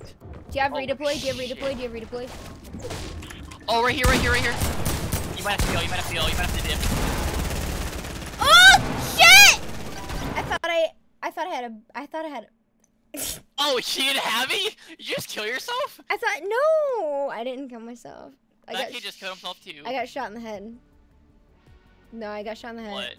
Do you have Oh, redeploy? Do you have redeploy? Do you have redeploy? Oh, right here, right here, right here. You might have to go. You might have to go. You might have to dip. Oh shit! I thought I, I thought I had a, I thought I had. a... Oh, she didn't have me? Did You just kill yourself? I thought no, I didn't kill myself. I that got, kid just killed himself too. I got shot in the head. No, I got shot in the head. What?